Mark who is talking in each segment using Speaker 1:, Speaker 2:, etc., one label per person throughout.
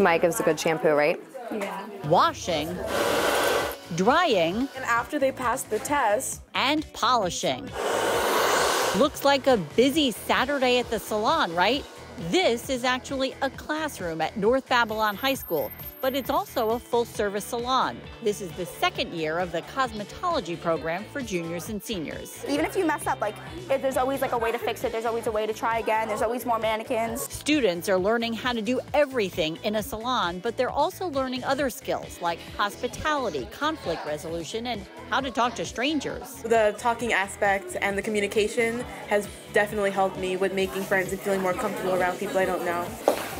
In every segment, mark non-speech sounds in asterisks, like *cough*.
Speaker 1: Mike gives a good shampoo, right?
Speaker 2: Yeah.
Speaker 3: Washing, drying,
Speaker 2: And after they pass the test,
Speaker 3: and polishing. Looks like a busy Saturday at the salon, right? This is actually a classroom at North Babylon High School, but it's also a full service salon. This is the second year of the cosmetology program for juniors and seniors.
Speaker 4: Even if you mess up, like if there's always like a way to fix it. There's always a way to try again. There's always more mannequins.
Speaker 3: Students are learning how to do everything in a salon, but they're also learning other skills like hospitality, conflict resolution, and how to talk to strangers.
Speaker 2: the talking aspect and the communication has definitely helped me with making friends and feeling more comfortable around people I don't know.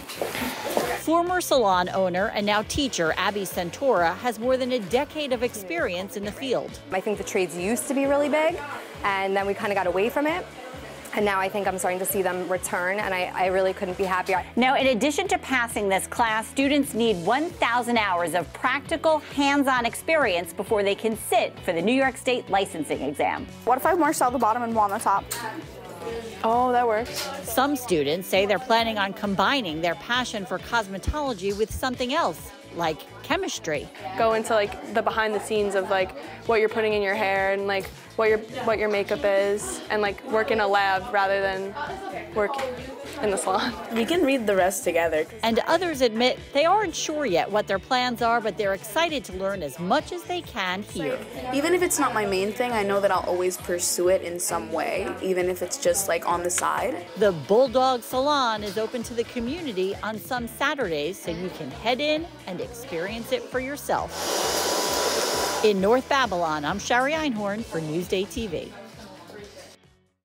Speaker 3: Former salon owner and now teacher Abby Santora has more than a decade of experience in the field.
Speaker 1: I think the trades used to be really big, and then we kind of got away from it. And now I think I'm starting to see them return, and I, I really couldn't be happier.
Speaker 5: Now, in addition to passing this class, students need 1,000 hours of practical, hands-on experience before they can sit for the New York State licensing exam.
Speaker 4: What if I marcel the bottom and one on the top?
Speaker 2: Oh, that works.
Speaker 3: Some students say they're planning on combining their passion for cosmetology with something else, like chemistry.
Speaker 2: Go into like the behind the scenes of like what you're putting in your hair and like what your what your makeup is and like work in a lab rather than work in the salon. *laughs* We can read the rest together.
Speaker 3: And others admit they aren't sure yet what their plans are, but they're excited to learn as much as they can here.
Speaker 6: Even if it's not my main thing, I know that I'll always pursue it in some way, even if it's just like on the side.
Speaker 3: The Bulldog Salon is open to the community on some Saturdays, so you can head in and experience it for yourself. In North Babylon, I'm Shari Einhorn for Newsday TV.